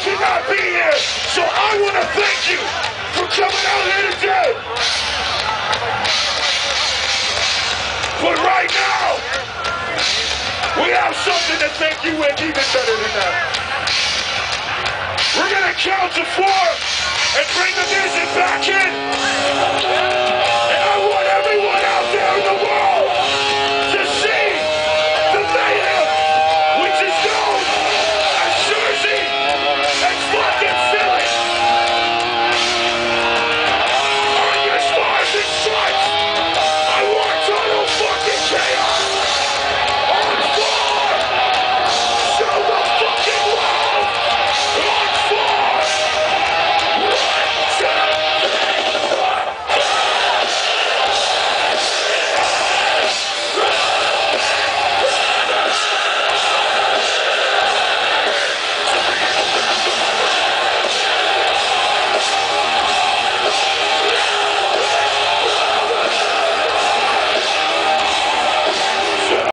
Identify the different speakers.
Speaker 1: cannot be here. So I want to thank you for coming out here today. But right now, we have something to thank you with even better than that. We're going to count to four.